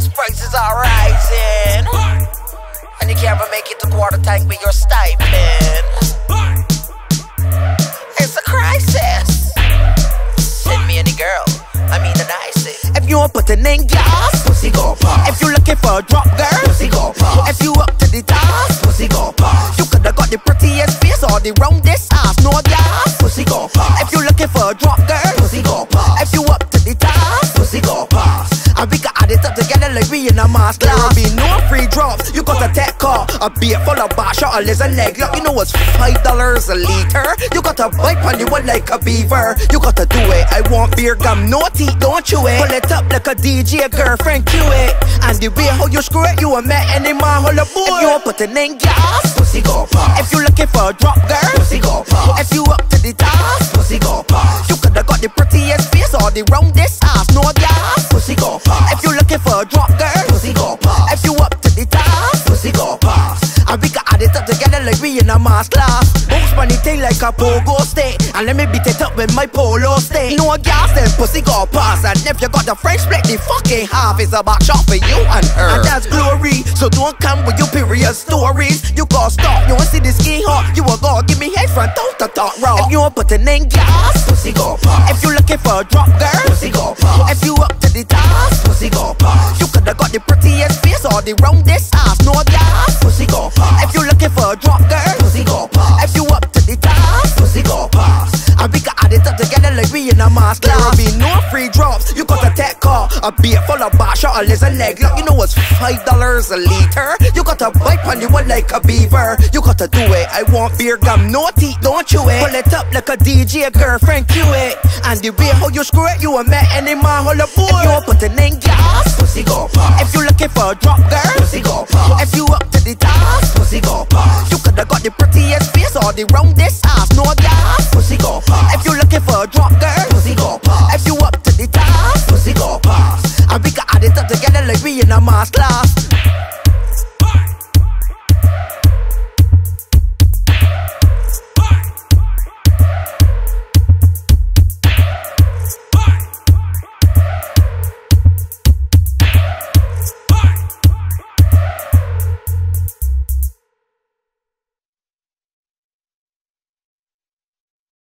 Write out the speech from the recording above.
gas prices are rising. And you can't even make it to quarter tank with your stipend. It's a crisis. Send me any girl, I mean the nicest. If you putting in gas, Pussy go pop. if you're looking for a drop girl, Pussy go pop. if you up to the task, Pussy go pop. you coulda got the prettiest face or the roundest ass, no gas. Pussy go pop. If you're looking for a drop girl, mass. There will be no free drops. You got a tech car, a beer full of bar shot, a lizard leg. You know it's five dollars a liter. You got to bite on you like a beaver. You got to do it. I want beer gum, no teeth, don't chew it. Pull it up like a DJ, a girlfriend, cue it. And the way how you screw it, you a met any man, hold a boy. If you putting in gas, Pussy go pop. if you looking for a drop girl, Pussy go ass, no gas. Pussy go pop. If you looking for a drop girl, Pussy go pop. if you up to the task, Pussy go pop. and we can add it up together like we in a mass class. Bounce funny thing like a pogo stick, and let me beat it up with my polo stick. No gas, then pussy go pass, and if you got the French split, the fucking half is about shot for you and her. And that's glory, so don't come with your period stories. You got stop, you wanna see the skin hot, you will go give me head front, don't the talk raw. If you putting in gas, Pussy go pop. if you looking for a drop girl, Pussy go pop. if you Pussy go pop. and we can add it up together like we in a mass class. There will be no free drops. You got a tech car, a beer full of bar shot, a lizard leg lock. You know it's five dollars a liter. You got to bite on the one like a beaver. You got to do it. I want beer gum, no teeth, don't chew it. Pull it up like a DJ, a girlfriend, cue it. And the way how you screw it, you a met any man, hold a boy. If you putting in gas, Pussy go pop. if you looking for a drop girl, Pussy go pop. if you up to the task. Pussy go pop. You coulda got the prettiest face or the roundest ass, in a mass class.